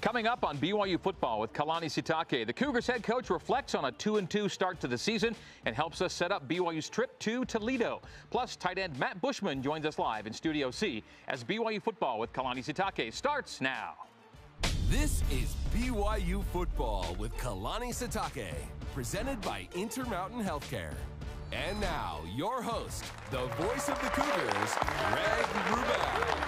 Coming up on BYU football with Kalani Sitake, the Cougars head coach reflects on a 2 and 2 start to the season and helps us set up BYU's trip to Toledo. Plus, tight end Matt Bushman joins us live in Studio C as BYU football with Kalani Sitake starts now. This is BYU football with Kalani Sitake, presented by Intermountain Healthcare. And now, your host, the voice of the Cougars, Greg Wrubell.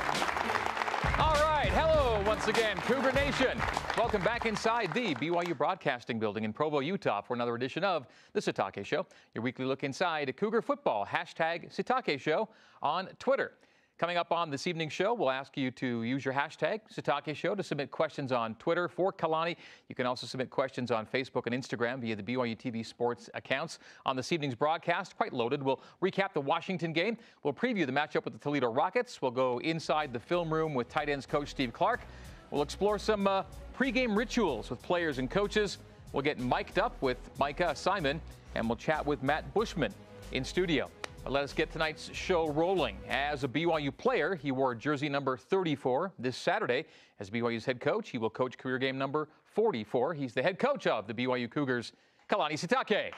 All right, hello once again, Cougar Nation. Welcome back inside the BYU Broadcasting Building in Provo, Utah for another edition of The Sitake Show, your weekly look inside Cougar football. Hashtag Sitake Show on Twitter. Coming up on this evening's show, we'll ask you to use your hashtag Sitake Show to submit questions on Twitter for Kalani. You can also submit questions on Facebook and Instagram via the BYU TV Sports accounts. On this evening's broadcast, quite loaded, we'll recap the Washington game. We'll preview the matchup with the Toledo Rockets. We'll go inside the film room with tight ends coach Steve Clark. We'll explore some uh, pregame rituals with players and coaches. We'll get mic'd up with Micah Simon, and we'll chat with Matt Bushman in studio. Let us get tonight's show rolling. As a BYU player, he wore jersey number 34 this Saturday. As BYU's head coach, he will coach career game number 44. He's the head coach of the BYU Cougars, Kalani Sitake.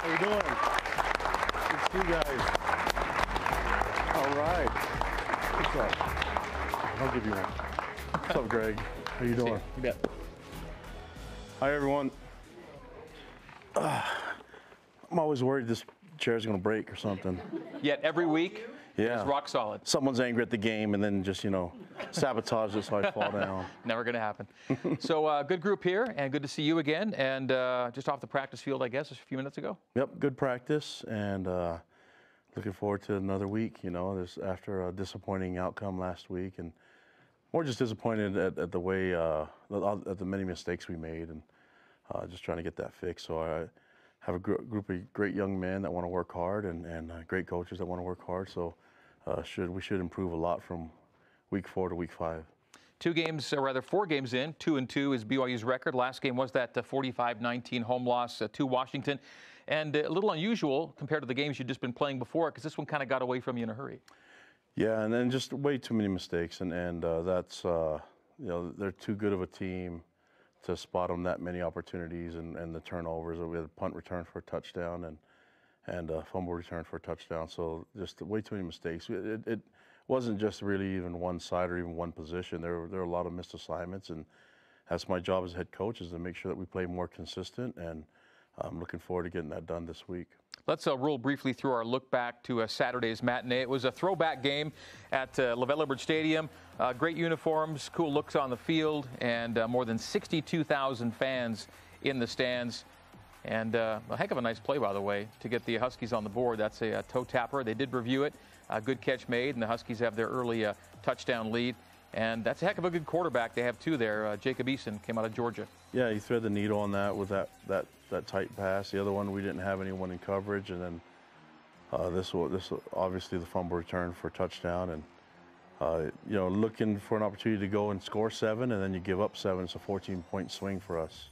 How you doing? To you guys. All right. What's up? I'll give you one. What's up, Greg? How you doing? You bet. Hi, everyone. Uh, I'm always worried this chair's going to break or something. Yet every week, Yeah. it's rock solid. Someone's angry at the game and then just, you know, sabotage it so I fall down. Never going to happen. so, uh, good group here, and good to see you again. And uh, just off the practice field, I guess, a few minutes ago. Yep, good practice and uh, looking forward to another week. You know, there's after a disappointing outcome last week, and more just disappointed at, at the way uh, at the many mistakes we made, and uh, just trying to get that fixed. So I have a gr- group of great young men that want to work hard, and, and uh, great coaches that want to work hard. So uh, should we should improve a lot from week four to week five. Two games, or rather four games in, two and two is BYU's record. Last game was that 45-19 home loss uh, to Washington, and uh, a little unusual compared to the games you've just been playing before, because this one kind of got away from you in a hurry. Yeah, and then just way too many mistakes, and and uh, that's uh, you know they're too good of a team to spot them that many opportunities and, and the turnovers. We had a punt return for a touchdown and and a fumble return for a touchdown. So just way too many mistakes. It, it, it wasn't just really even one side or even one position. There there were a lot of missed assignments, and that's my job as head coach is to make sure that we play more consistent. And I'm looking forward to getting that done this week. Let's uh, roll briefly through our look back to uh, Saturday's matinee. It was a throwback game at uh, LaVell Edwards Stadium. Uh, great uniforms, cool looks on the field, and uh, more than 62,000 fans in the stands. And uh, a heck of a nice play, by the way, to get the Huskies on the board. That's a, uh toe tapper. They did review it. A good catch made, and the Huskies have their early uh, touchdown lead. And that's a heck of a good quarterback they have, too, there. Jacob Eason came out of Georgia. Yeah, he thread the needle on that with that, that, that tight pass. The other one, we didn't have anyone in coverage, and then uh, this will this will- obviously the fumble return for a touchdown, and uh, you know looking for an opportunity to go and score seven, and then you give up seven. It's a 14 point swing for us.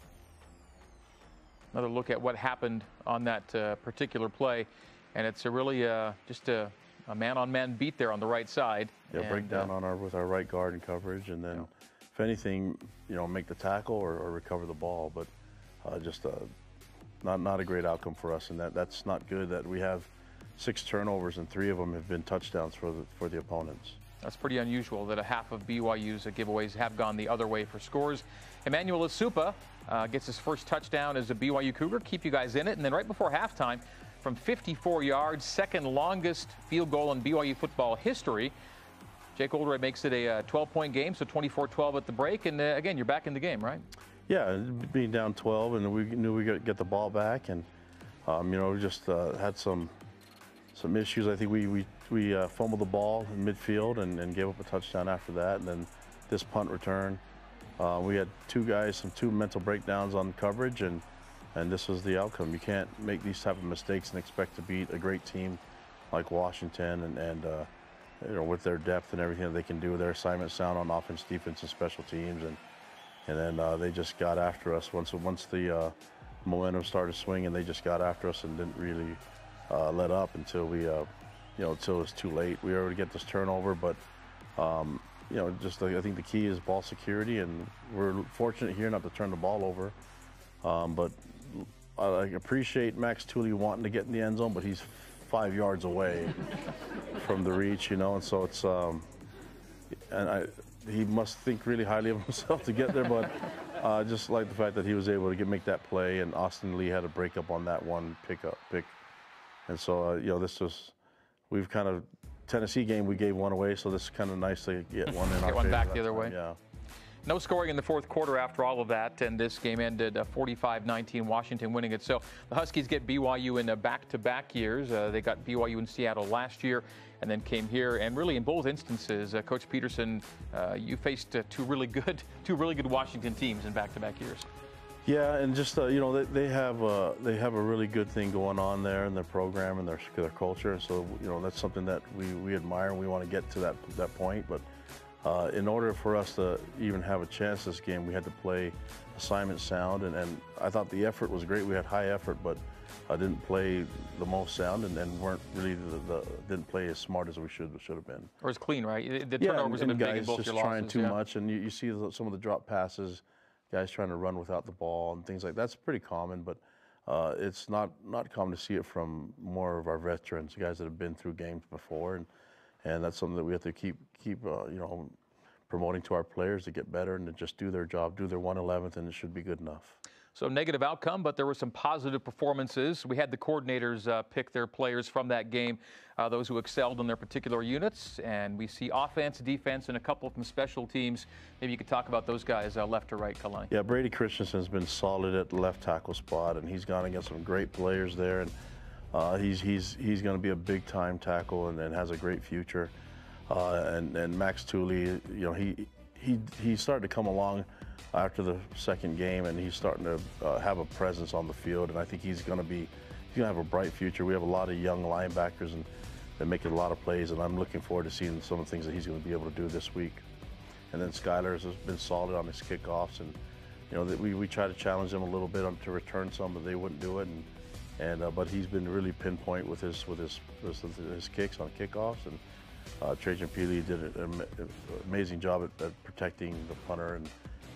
another look at what happened on that uh, particular play. And it's a really uh, just a, a man-on-man beat there on the right side. Yeah, And, breakdown uh, on our with our right guard and coverage, and then if anything, you know, make the tackle or, or recover the ball. But uh, just uh, not not a great outcome for us, and that that's not good. That we have six turnovers and three of them have been touchdowns for the for the opponents. That's pretty unusual that a half of BYU's giveaways have gone the other way for scores. Emmanuel Esukpa uh, gets his first touchdown as a BYU Cougar. Keep you guys in it. And then right before halftime, from 54 yards, second longest field goal in BYU football history. Jake Oldroyd makes it a 12 point game, so 24 12 at the break. And uh, again, you're back in the game, right? Yeah, being down 12, and we knew we could get the ball back, and um, you know, we just uh, had some some issues. I think we we we uh, fumbled the ball in midfield and, and gave up a touchdown after that, and then this punt return. Uh, we had two guys, some two mental breakdowns on coverage, and and this was the outcome. You can't make these type of mistakes and expect to beat a great team like Washington, and and uh, you know with their depth and everything that they can do, with their assignment sound on offense, defense, and special teams, and and then uh, they just got after us once once the uh, momentum started swinging. They just got after us and didn't really uh, let up until we uh, you know, until it's too late. We were able to get this turnover, but um, you know, just I think the key is ball security, and we're fortunate here not to turn the ball over. Um, but I appreciate Max Tooley wanting to get in the end zone, but he's five yards away from the reach, you know, and so it's um, and I he must think really highly of himself to get there, but uh, just like the fact that he was able to get make that play, and Austin Lee had a break up on that one pickup pick, and so uh, you know this was we've kind of Tennessee game we gave one away, so this is kind of nice to get one in get our one back the other time, way. Yeah. No scoring in the fourth quarter after all of that, and this game ended 45-19, Washington winning it. So the Huskies get BYU in back-to-back years. Uh, they got BYU in Seattle last year, and then came here. And really, in both instances, uh, Coach Petersen, uh, you faced uh, two really good, two really good Washington teams in back-to-back years. Yeah, and just uh, you know they, they have uh, they have a really good thing going on there in their program and their their culture. So you know that's something that we, we admire and we want to get to that that point. But uh, in order for us to even have a chance this game, we had to play assignment sound, and, and I thought the effort was great. We had high effort, but I didn't play the most sound, and, and weren't really the, the, didn't play as smart as we should should have been. Or as clean, right? The Yeah, turnovers and, have and been big in guys both just your losses. trying too yeah. much, and you, you see the, some of the drop passes, guys trying to run without the ball and things like that. that's pretty common, but. Uh, it's not, not common to see it from more of our veterans, guys that have been through games before, and, and that's something that we have to keep keep uh, you know promoting to our players to get better and to just do their job, do their 111th, and it should be good enough. So negative outcome, but there were some positive performances. We had the coordinators uh, pick their players from that game, uh, those who excelled in their particular units, and we see offense, defense, and a couple from special teams. Maybe you could talk about those guys, uh, left to right, Kalani. Yeah, Brady Christensen's been solid at the left tackle spot, and he's gone against some great players there, and uh, he's he's he's going to be a big time tackle and, and has a great future. Uh, and and Max Tooley, you know, he he he started to come along after the second game, and he's starting to uh, have a presence on the field, and I think he's going to be he's going to have a bright future. We have a lot of young linebackers and that make a lot of plays, and I'm looking forward to seeing some of the things that he's going to be able to do this week. And then Skyler has been solid on his kickoffs, and you know we, we try to challenge him a little bit to return some, but they wouldn't do it. And and uh, but he's been really pinpoint with his with his with his kicks on kickoffs, and uh, Trajan Pili did an amazing job at, at protecting the punter and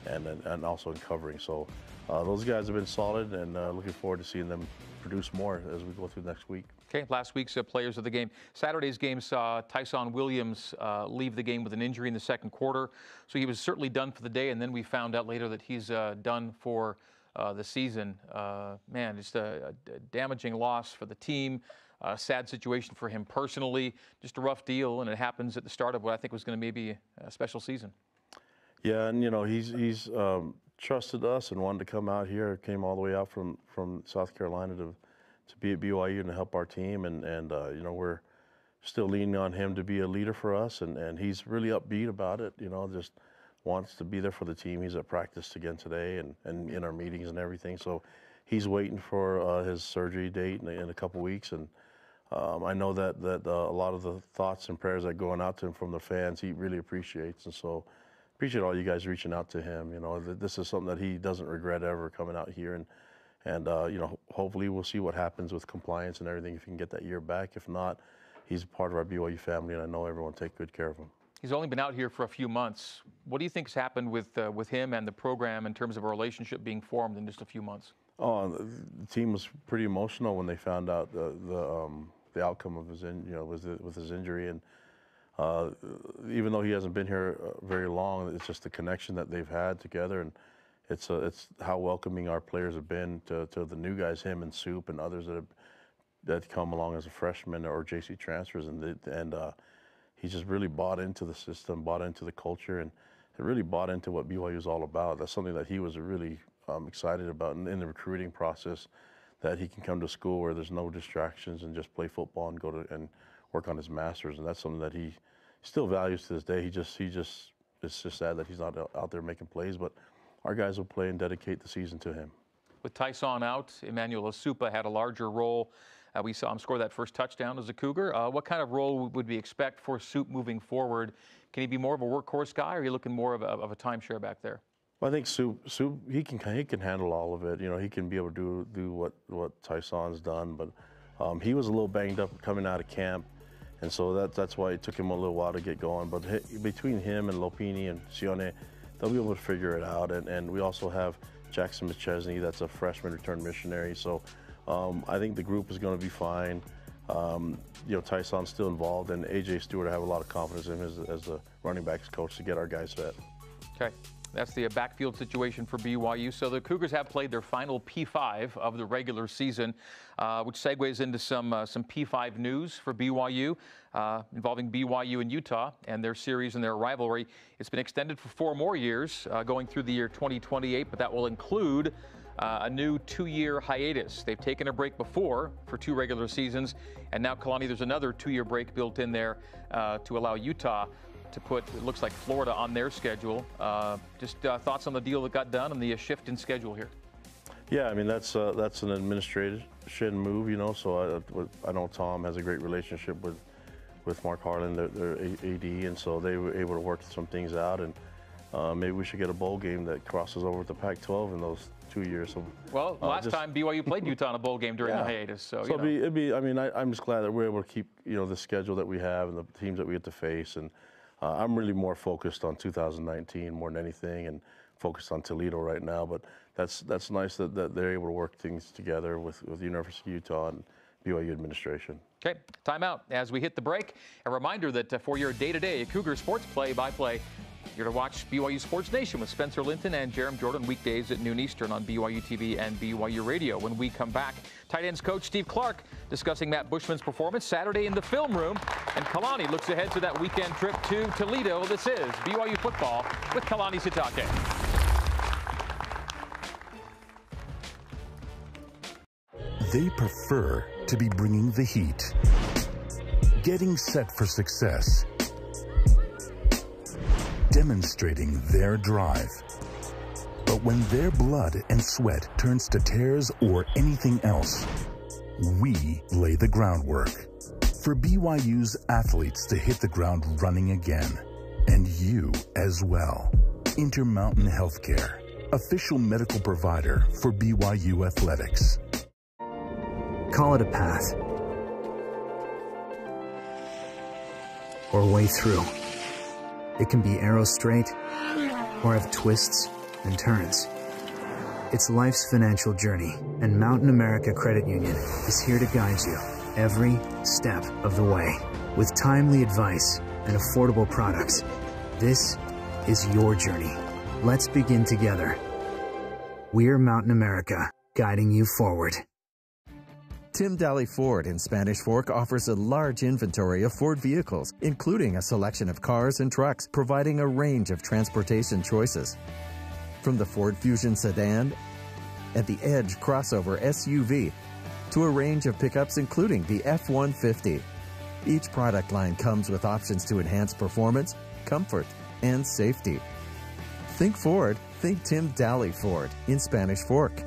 and and, also in covering. So uh, those guys have been solid, and uh, looking forward to seeing them produce more as we go through next week. Okay, last week's uh, players of the game. Saturday's game saw Ty'Son Williams uh, leave the game with an injury in the second quarter, so he was certainly done for the day. And then we found out later that he's uh, done for uh, the season. Uh, man, just a, a damaging loss for the team. A sad situation for him personally. Just a rough deal, and it happens at the start of what I think was going to maybe a special season. Yeah, and you know he's he's um, trusted us and wanted to come out here. Came all the way out from from South Carolina to to be at BYU and to help our team, and and uh, you know we're still leaning on him to be a leader for us, and and he's really upbeat about it. You know, just wants to be there for the team. He's at practice again today, and and in our meetings and everything. So he's waiting for uh, his surgery date in, in a couple weeks, and. Um, I know that that uh, a lot of the thoughts and prayers that are going out to him from the fans, he really appreciates, and so appreciate all you guys reaching out to him. You know, this is something that he doesn't regret ever coming out here, and and uh, you know, hopefully we'll see what happens with compliance and everything if he can get that year back. If not, he's a part of our BYU family, and I know everyone take good care of him. He's only been out here for a few months. What do you think has happened with uh, with him and the program in terms of a relationship being formed in just a few months? Oh, the, team was pretty emotional when they found out the the, um, the outcome of his in, you know with the, with his injury, and uh, even though he hasn't been here uh, very long, it's just the connection that they've had together, and it's uh, it's how welcoming our players have been to, to the new guys, him and Soup and others that have that come along as a freshman or JC transfers, and and uh, he just really bought into the system, bought into the culture, and really bought into what BYU is all about. That's something that he was really um, excited about in, in the recruiting process. That he can come to school where there's no distractions and just play football and go to and work on his masters, and that's something that he still values to this day. He just he just it's just sad that he's not out- out there making plays, but our guys will play and dedicate the season to him. With Ty'Son out, Emmanuel Esukpa had a larger role. Uh, we saw him score that first touchdown as a Cougar. Uh, what kind of role would we expect for Soup moving forward? Can he be more of a workhorse guy, or are you looking more of a, of a timeshare back there? Well, I think Soup, Soup, he can he can handle all of it. You know, he can be able to do do what what Ty'Son's done. But um, he was a little banged up coming out of camp, and so that, that's why it took him a little while to get going. But he, between him and Lopini and Sione, they'll be able to figure it out. And, and we also have Jackson McChesney, that's a freshman return missionary. So um, I think the group is going to be fine. Um, you know, Ty'Son's still involved, and AJ Steward, I have a lot of confidence in him as, as the running backs coach to get our guys fit. Okay. That's the backfield situation for BYU. So the Cougars have played their final P5 of the regular season, uh, which segues into some uh, some P5 news for BYU uh, involving BYU and Utah and their series and their rivalry. It's been extended for four more years, uh, going through the year 2028, but that will include uh, a new two-year hiatus. They've taken a break before for two regular seasons, and now Kalani, there's another two-year break built in there uh, to allow Utah to put, it looks like Florida on their schedule. Uh, just uh, thoughts on the deal that got done and the uh, shift in schedule here? Yeah, I mean that's uh, that's an administration move, you know. So I, I know Tom has a great relationship with with Mark Harlan, their, their AD, and so they were able to work some things out. And uh, maybe we should get a bowl game that crosses over with the Pac-12 in those two years. So, well, uh, last just, time BYU played Utah in a bowl game during yeah. the hiatus, so, so it'd be, it'd be, I mean, I, am just glad that we're able to keep you know the schedule that we have and the teams that we get to face and. Uh, I'm really more focused on 2019 more than anything, and focused on Toledo right now. But that's that's nice that, that they're able to work things together with with the University of Utah and BYU administration. Okay, timeout as we hit the break. A reminder that uh, for your day-to-day Cougar sports play-by-play, you're to watch BYU Sports Nation with Spencer Linton and Jarom Jordan weekdays at noon Eastern on BYU TV and BYU Radio. When we come back, tight ends coach Steve Clark discussing Matt Bushman's performance Saturday in the film room. And Kalani looks ahead to that weekend trip to Toledo. This is BYU football with Kalani Sitake. They prefer to be bringing the heat, getting set for success demonstrating their drive. But when their blood and sweat turns to tears or anything else, we lay the groundwork for BYU's athletes to hit the ground running again. And you as well. Intermountain Healthcare, official medical provider for BYU Athletics. Call it a path. Or way through. It can be arrow straight or have twists and turns. It's life's financial journey, and Mountain America Credit Union is here to guide you every step of the way with timely advice and affordable products. This is your journey. Let's begin together. We're Mountain America, guiding you forward. Tim Dahle Ford in Spanish Fork offers a large inventory of Ford vehicles, including a selection of cars and trucks, providing a range of transportation choices. From the Ford Fusion sedan and the Edge crossover SUV to a range of pickups including the F-150. Each product line comes with options to enhance performance, comfort, and safety. Think Ford, think Tim Dahle Ford in Spanish Fork.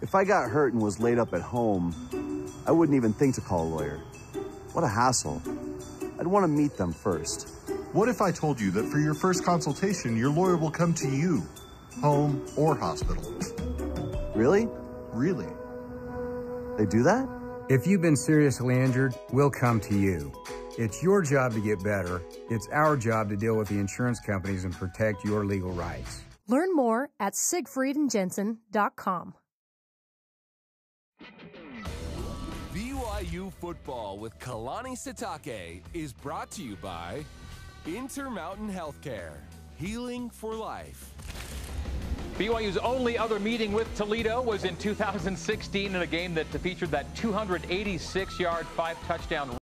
If I got hurt and was laid up at home, I wouldn't even think to call a lawyer. What a hassle. I'd want to meet them first. What if I told you that for your first consultation, your lawyer will come to you, home or hospital? Really? Really. They do that? If you've been seriously injured, we'll come to you. It's your job to get better. It's our job to deal with the insurance companies and protect your legal rights. Learn more at siegfriedandjensen.com. BYU football with Kalani Sitake is brought to you by Intermountain Healthcare, healing for life. BYU's only other meeting with Toledo was in 2016 in a game that featured that 286 yard, five touchdown